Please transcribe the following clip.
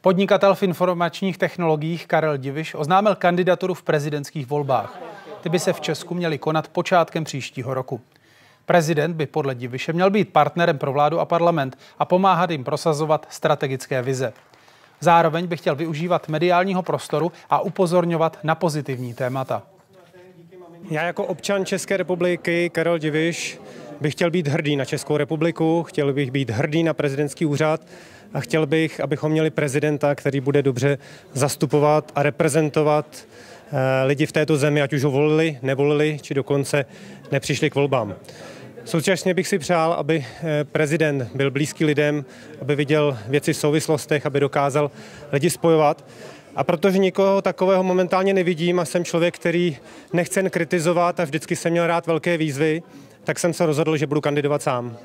Podnikatel v informačních technologiích Karel Diviš oznámil kandidaturu v prezidentských volbách. Ty by se v Česku měly konat počátkem příštího roku. Prezident by podle Diviše měl být partnerem pro vládu a parlament a pomáhat jim prosazovat strategické vize. Zároveň by chtěl využívat mediálního prostoru a upozorňovat na pozitivní témata. Já jako občan České republiky Karel Diviš bych chtěl být hrdý na Českou republiku, chtěl bych být hrdý na prezidentský úřad a chtěl bych, abychom měli prezidenta, který bude dobře zastupovat a reprezentovat eh, lidi v této zemi, ať už ho volili, nevolili, či dokonce nepřišli k volbám. Současně bych si přál, aby eh, prezident byl blízký lidem, aby viděl věci v souvislostech, aby dokázal lidi spojovat. A protože nikoho takového momentálně nevidím a jsem člověk, který nechce kritizovat a vždycky jsem měl rád velké výzvy, tak jsem se rozhodl, že budu kandidovat sám.